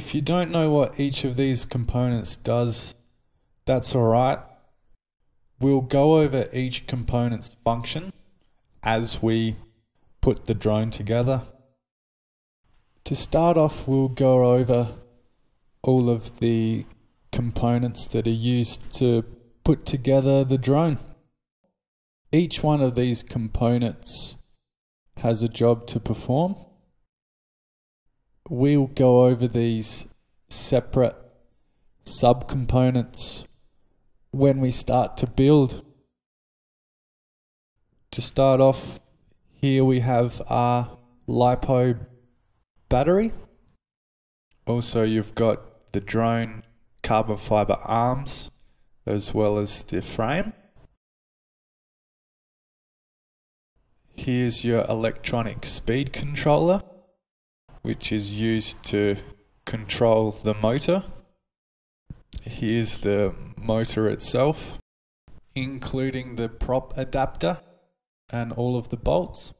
If you don't know what each of these components does, that's alright. We'll go over each component's function as we put the drone together. To start off, we'll go over all of the components that are used to put together the drone. Each one of these components has a job to perform. We'll go over these separate subcomponents when we start to build. To start off, here we have our LiPo battery. Also, you've got the drone carbon fiber arms as well as the frame. Here's your electronic speed controller, which is used to control the motor. Here's the motor itself, including the prop adapter and all of the bolts.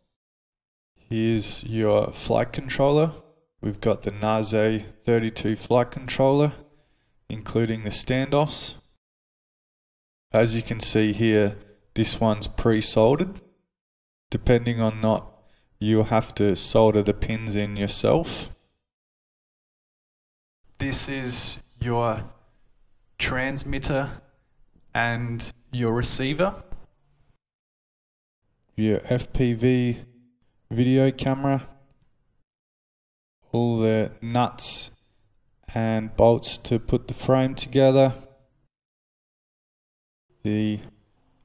Here's your flight controller. We've got the Naze 32 flight controller, including the standoffs. As you can see here, this one's pre-soldered. Depending on not, you'll have to solder the pins in yourself. This is your transmitter and your receiver. Your FPV video camera. All the nuts and bolts to put the frame together. The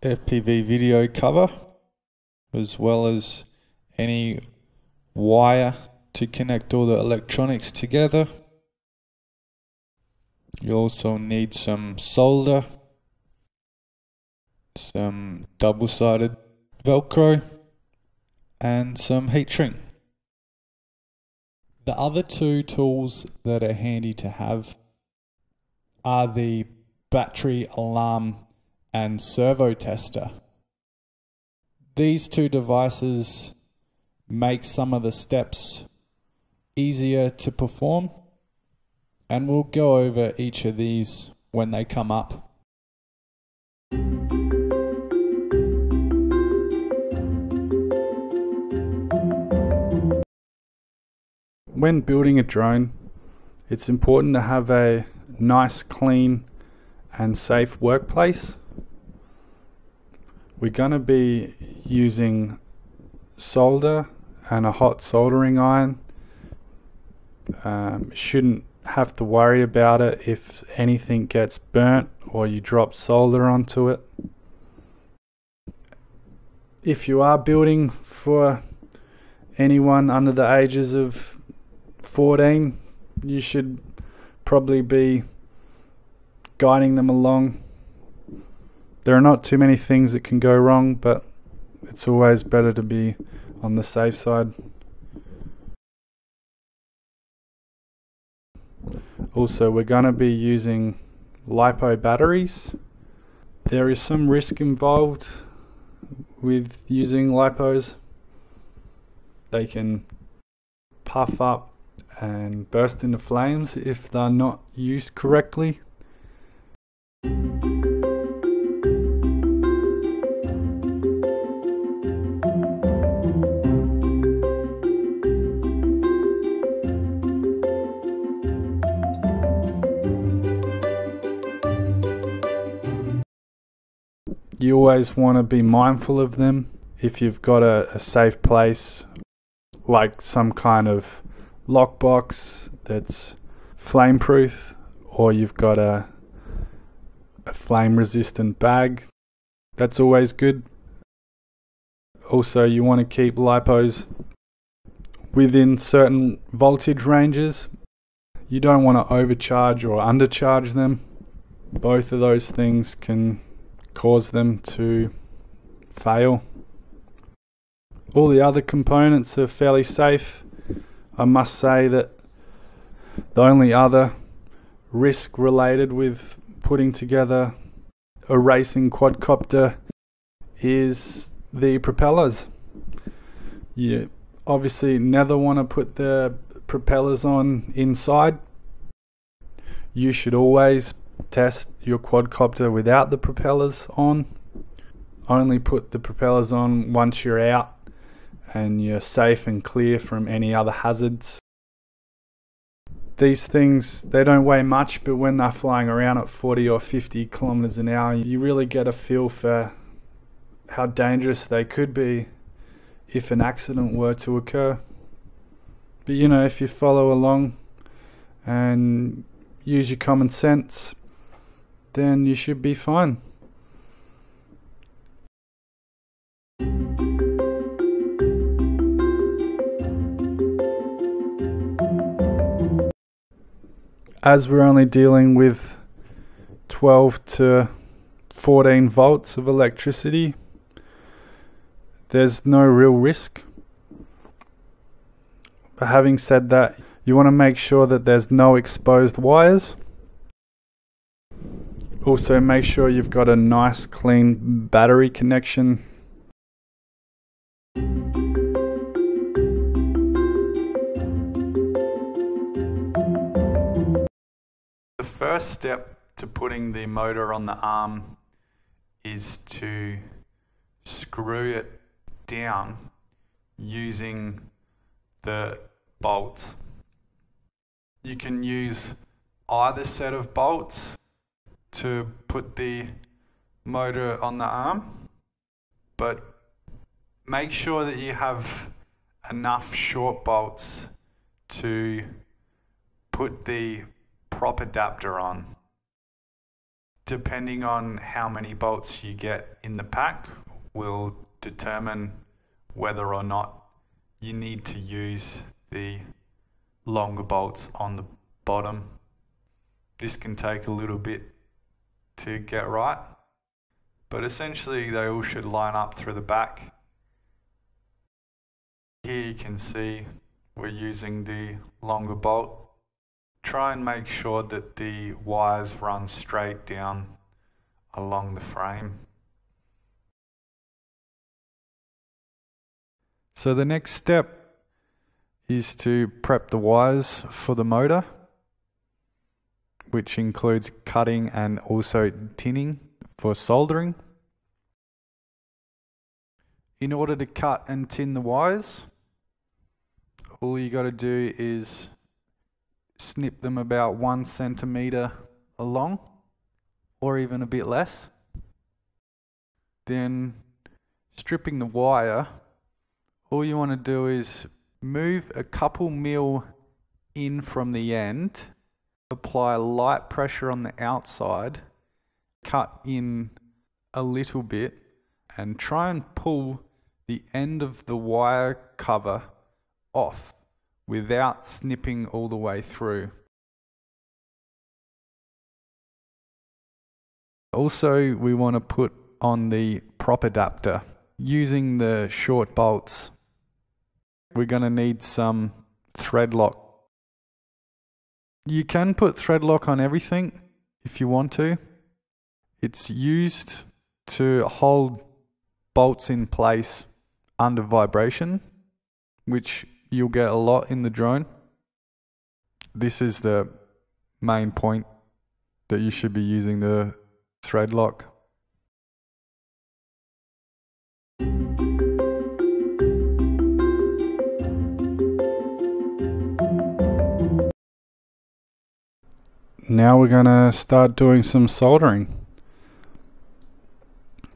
FPV video cover as well as any wire to connect all the electronics together. You also need some solder, some double-sided velcro and some heat shrink. The other two tools that are handy to have are the battery alarm and servo tester. These two devices make some of the steps easier to perform and we'll go over each of these when they come up. When building a drone, it's important to have a nice, clean and safe workplace we're going to be using solder and a hot soldering iron. Um, shouldn't have to worry about it if anything gets burnt or you drop solder onto it. If you are building for anyone under the ages of 14, you should probably be guiding them along there are not too many things that can go wrong, but it's always better to be on the safe side. Also, we're going to be using LiPo batteries. There is some risk involved with using LiPos. They can puff up and burst into flames if they're not used correctly. You always want to be mindful of them. If you've got a, a safe place, like some kind of lockbox that's flame proof, or you've got a, a flame resistant bag, that's always good. Also, you want to keep lipos within certain voltage ranges. You don't want to overcharge or undercharge them. Both of those things can cause them to fail. All the other components are fairly safe. I must say that the only other risk related with putting together a racing quadcopter is the propellers. You obviously never want to put the propellers on inside. You should always test your quadcopter without the propellers on. Only put the propellers on once you're out and you're safe and clear from any other hazards. These things, they don't weigh much, but when they're flying around at 40 or 50 kilometers an hour, you really get a feel for how dangerous they could be if an accident were to occur. But you know, if you follow along and use your common sense, then you should be fine. As we're only dealing with 12 to 14 volts of electricity, there's no real risk. But having said that, you want to make sure that there's no exposed wires. Also, make sure you've got a nice clean battery connection. The first step to putting the motor on the arm is to screw it down using the bolts. You can use either set of bolts to put the motor on the arm, but make sure that you have enough short bolts to put the prop adapter on. Depending on how many bolts you get in the pack will determine whether or not you need to use the longer bolts on the bottom. This can take a little bit to get right, but essentially they all should line up through the back. Here you can see we're using the longer bolt. Try and make sure that the wires run straight down along the frame. So the next step is to prep the wires for the motor, which includes cutting and also tinning for soldering. In order to cut and tin the wires, all you got to do is snip them about one centimeter along or even a bit less. Then stripping the wire all you want to do is move a couple mil in from the end, apply light pressure on the outside, cut in a little bit, and try and pull the end of the wire cover off without snipping all the way through. Also, we want to put on the prop adapter using the short bolts we're going to need some thread lock. You can put thread lock on everything if you want to. It's used to hold bolts in place under vibration, which you'll get a lot in the drone. This is the main point that you should be using the thread lock. Now we're going to start doing some soldering.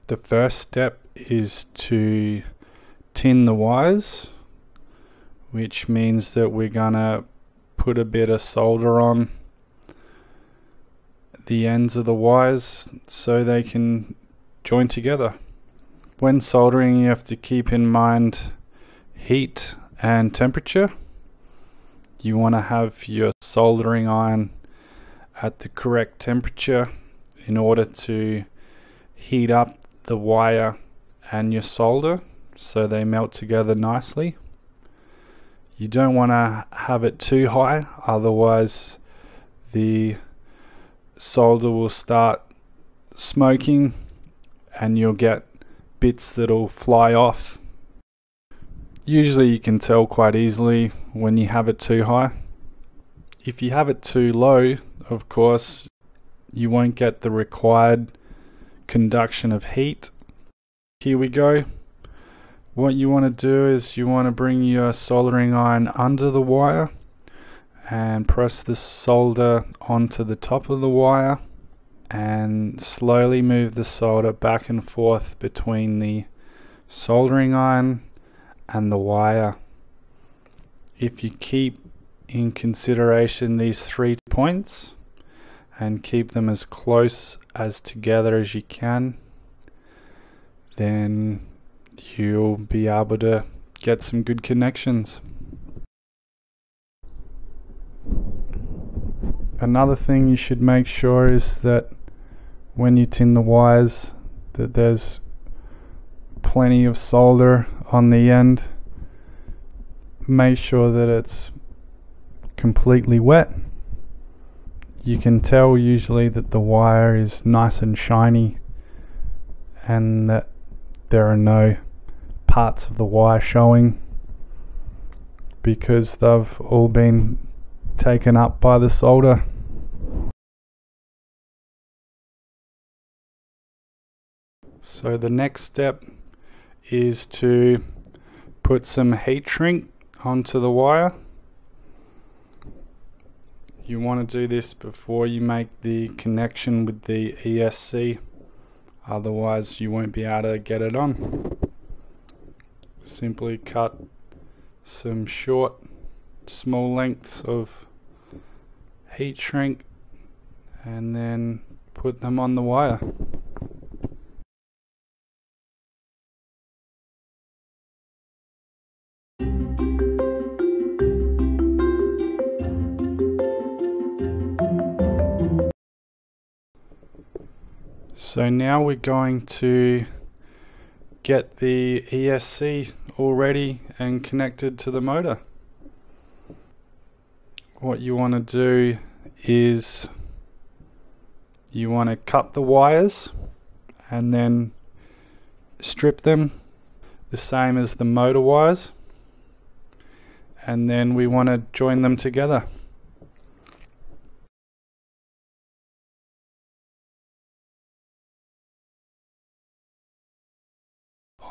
The first step is to tin the wires, which means that we're going to put a bit of solder on the ends of the wires so they can join together. When soldering, you have to keep in mind heat and temperature. You want to have your soldering iron at the correct temperature in order to heat up the wire and your solder so they melt together nicely. You don't want to have it too high, otherwise, the solder will start smoking and you'll get bits that'll fly off. usually you can tell quite easily when you have it too high. If you have it too low, of course, you won't get the required conduction of heat. Here we go. What you want to do is you want to bring your soldering iron under the wire and press the solder onto the top of the wire and slowly move the solder back and forth between the soldering iron and the wire. If you keep in consideration these three points and keep them as close as together as you can, then you'll be able to get some good connections. Another thing you should make sure is that when you tin the wires that there's plenty of solder on the end. Make sure that it's completely wet. You can tell usually that the wire is nice and shiny and that there are no parts of the wire showing because they've all been taken up by the solder. So the next step is to put some heat shrink onto the wire. You want to do this before you make the connection with the ESC, otherwise you won't be able to get it on. Simply cut some short, small lengths of heat shrink and then put them on the wire. So now we're going to get the ESC all ready and connected to the motor. What you want to do is you want to cut the wires and then strip them the same as the motor wires and then we want to join them together.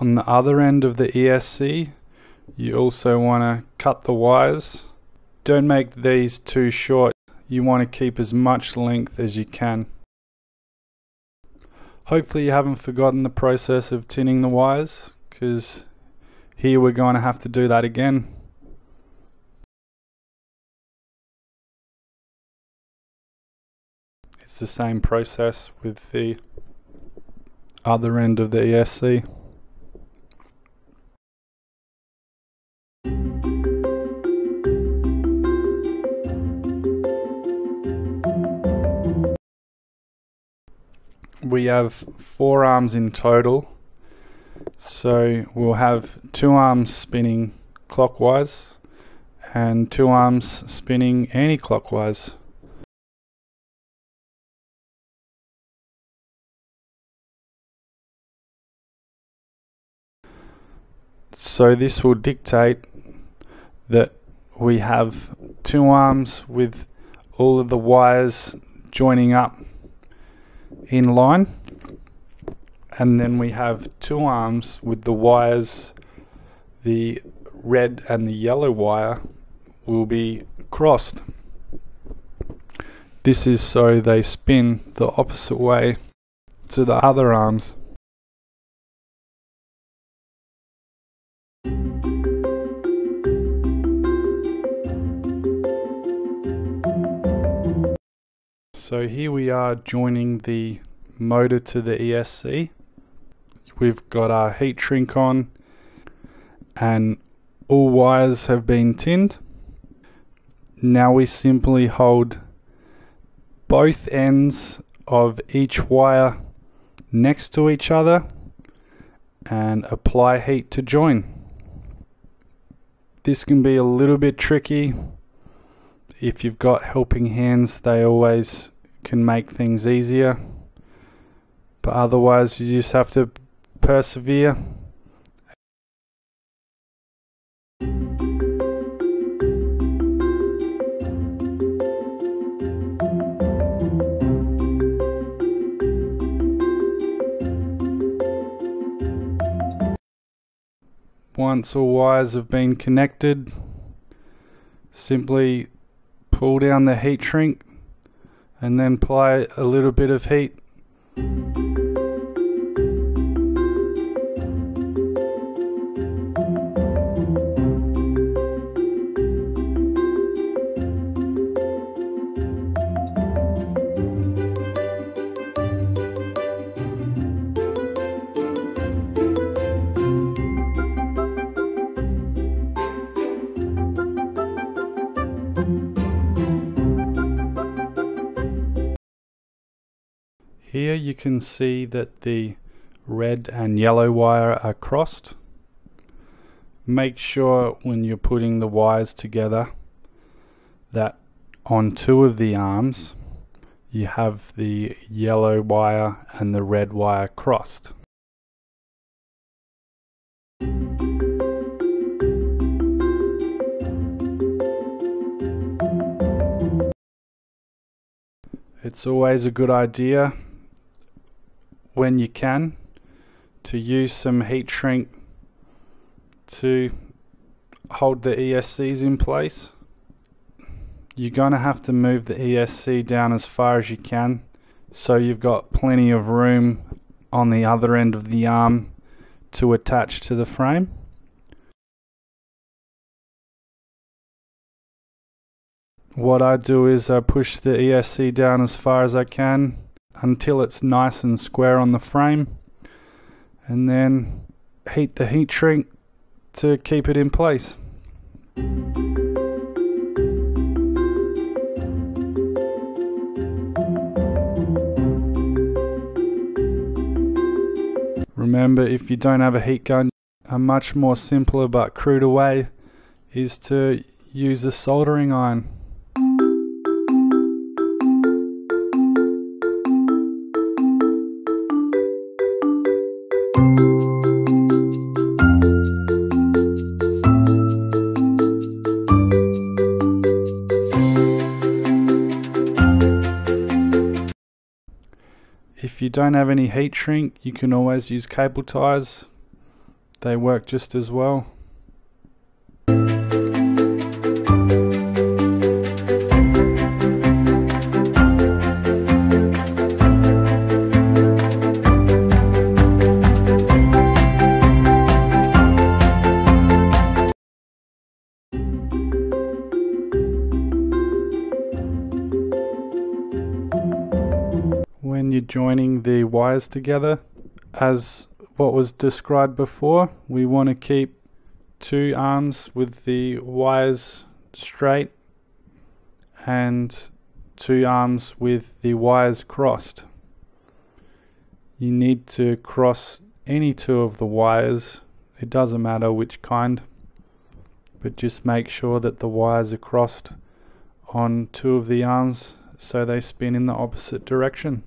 On the other end of the ESC, you also want to cut the wires. Don't make these too short. You want to keep as much length as you can. Hopefully you haven't forgotten the process of tinning the wires because here we're going to have to do that again. It's the same process with the other end of the ESC. We have four arms in total. So we'll have two arms spinning clockwise and two arms spinning anti-clockwise. So this will dictate that we have two arms with all of the wires joining up in line. And then we have two arms with the wires. The red and the yellow wire will be crossed. This is so they spin the opposite way to the other arms So here we are joining the motor to the ESC. We've got our heat shrink on and all wires have been tinned. Now we simply hold both ends of each wire next to each other and apply heat to join. This can be a little bit tricky. If you've got helping hands, they always can make things easier. But otherwise you just have to persevere. Once all wires have been connected simply pull down the heat shrink and then apply a little bit of heat. Here you can see that the red and yellow wire are crossed. Make sure when you're putting the wires together that on two of the arms you have the yellow wire and the red wire crossed. It's always a good idea when you can to use some heat shrink to hold the ESCs in place. You're going to have to move the ESC down as far as you can so you've got plenty of room on the other end of the arm to attach to the frame. What I do is I push the ESC down as far as I can until it's nice and square on the frame and then heat the heat shrink to keep it in place. Remember if you don't have a heat gun a much more simpler but cruder way is to use a soldering iron. You don't have any heat shrink, you can always use cable ties. They work just as well. When you're joining the wires together as what was described before we want to keep two arms with the wires straight and two arms with the wires crossed. You need to cross any two of the wires. It doesn't matter which kind but just make sure that the wires are crossed on two of the arms so they spin in the opposite direction